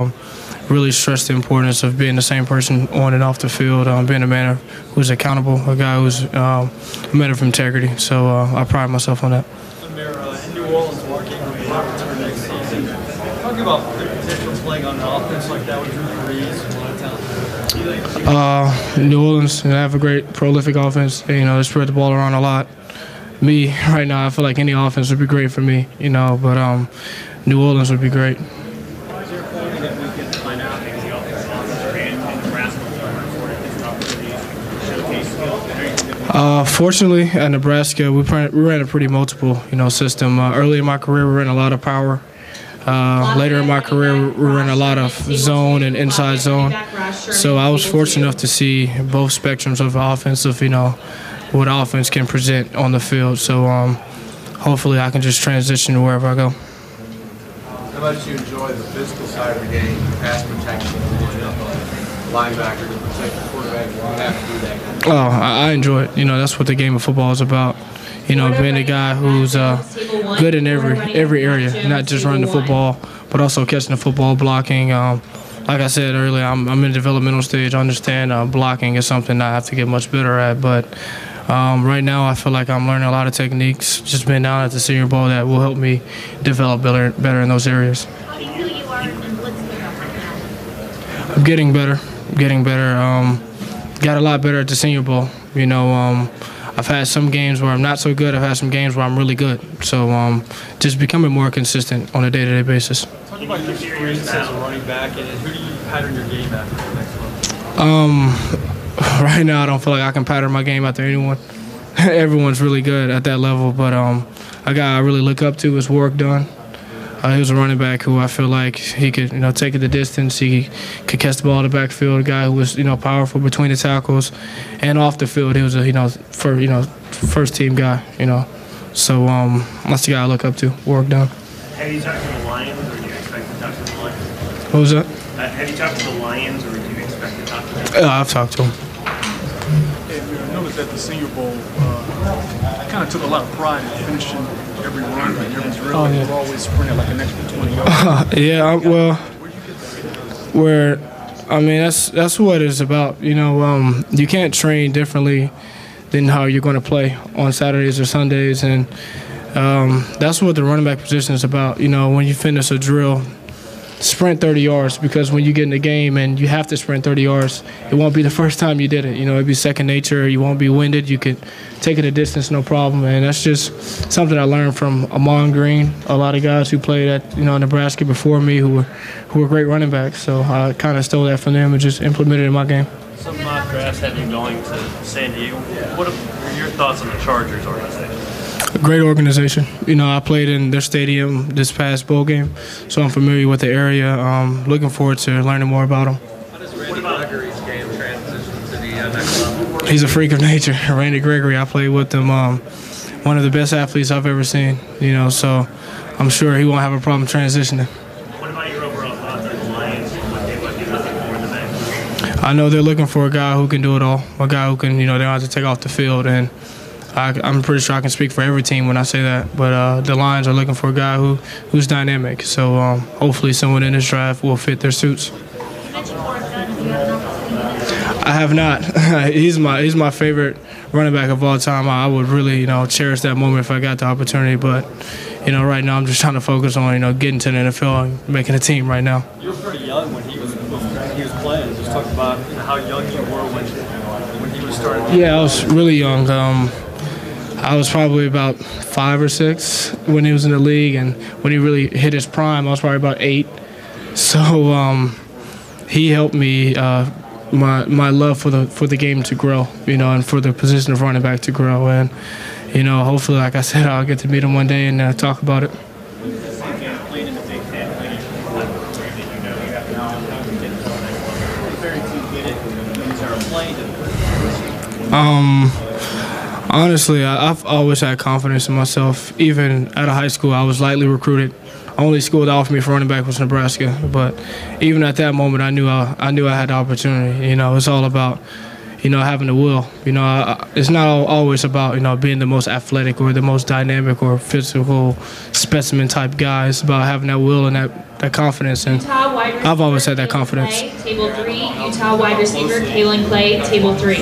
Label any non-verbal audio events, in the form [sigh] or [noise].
Um, really stressed the importance of being the same person on and off the field, um, being a man who's accountable, a guy who's um, a man of integrity. So uh, I pride myself on that. Ameer, uh, in New Orleans, working on your return next season. Talk about the potential playing on an offense like that with Drew Brees and a lot of talent. Uh, New Orleans, they have a great, prolific offense. You know, they spread the ball around a lot. Me, [laughs] right now, I feel like any offense would be great for me, you know, but um, New Orleans would be great. Is there a quality that we can find out maybe the offensive officer and and Nebraska will learn for it, different opportunities to showcase skills? Is there anything that we Uh, fortunately, at Nebraska, we, ran- a pretty multiple, you know, system. Uh, early in my career, we ran a lot of power. Uh, later in my career, we ran a lot of zone and inside zone. So I was fortunate enough to see both spectrums of offensive, you know, what offense can present on the field. So um, hopefully, I can just transition to wherever I go. How much you enjoy the physical side of the game, pass protection, linebacker to protect the quarterback? You have to do that. Oh, I, I enjoy it. You know, that's what the game of football is about. You know, being a guy who's uh, good in every every area, not just running the football, but also catching the football, blocking. Um, like I said earlier, I'm, I'm in the developmental stage. I understand uh, blocking is something I have to get much better at, but um, right now I feel like I'm learning a lot of techniques. Just been down at the Senior Bowl that will help me develop better better in those areas. How do you feel you are in blitzing right now? I'm getting better, getting better. Um, got a lot better at the Senior Bowl. You know, um, I've had some games where I'm not so good. I've had some games where I'm really good. So um, just becoming more consistent on a day-to-day basis. Talk about your experience as a running back and who do you pattern your game after the next level? Um, [laughs] right now, I don't feel like I can pattern my game after anyone. [laughs] Everyone's really good at that level, but um, a guy I really look up to is Warrick Dunn. Uh, he was a running back who I feel like he could, you know, take it the distance. He could catch the ball in the backfield. A guy who was, you know, powerful between the tackles, and off the field, he was a, you know, for you know, first team guy. You know, so um, that's the guy I look up to. Warrick Dunn. Have you talked to the Lions, or do you expect to talk to the Lions? What was that? Uh, have you talked to the Lions, or do you expect to talk to them? Uh, I've talked to him. I noticed at the Senior Bowl, uh, kind of took a lot of pride in finishing every run and every drill. Oh, yeah. You always sprinting like an extra 20 yards. [laughs] Yeah, I, well, where I mean that's that's what it's about. You know, um, you can't train differently than how you're going to play on Saturdays or Sundays, and um, that's what the running back position is about. You know, when you finish a drill, sprint 30 yards because when you get in the game and you have to sprint 30 yards, it won't be the first time you did it. You know, it'd be second nature. You won't be winded. You could take it a distance, no problem. And that's just something I learned from Ahman Green, a lot of guys who played at you know Nebraska before me who were who were great running backs. So I kind of stole that from them and just implemented it in my game. Some mock drafts have you going to San Diego. What are your thoughts on the Chargers organization? Great organization. You know, I played in their stadium this past bowl game, so I'm familiar with the area. Um, looking forward to learning more about them. How does Randy Gregory's game transition to the next level? He's a freak of nature. [laughs] Randy Gregory, I played with him. Um, one of the best athletes I've ever seen. You know, so I'm sure he won't have a problem transitioning. I know they're looking for a guy who can do it all, a guy who can, you know, they don't have to take off the field. And I, I'm pretty sure I can speak for every team when I say that. But uh, the Lions are looking for a guy who, who's dynamic. So um, hopefully someone in this draft will fit their suits. You mentioned Warrick Dunn. Do you have an opportunity? I have not. [laughs] he's my he's my favorite running back of all time. I would really, you know, cherish that moment if I got the opportunity. But, you know, right now I'm just trying to focus on, you know, getting to the NFL and making a team right now. You were pretty young when he was when he was playing. Just talk about how young you were when when he was starting. Yeah, I was really young. Um, I was probably about five or six when he was in the league, and when he really hit his prime, I was probably about eight. So um, he helped me uh, my my love for the for the game to grow, you know, and for the position of running back to grow, and you know, hopefully, like I said, I'll get to meet him one day and uh, talk about it. Um, honestly, I, I've always had confidence in myself. Even out of high school, I was lightly recruited. Only school that offered me for running back was Nebraska. But even at that moment, I knew I, I knew I had the opportunity. You know, it's all about you know, having the will. You know, I- it's not always about you know being the most athletic or the most dynamic or physical specimen type guy. It's about having that will and that, that confidence. And Utah wide receiver. I've always had that confidence. Clay, table three. Utah wide receiver Kaelin Clay, table three.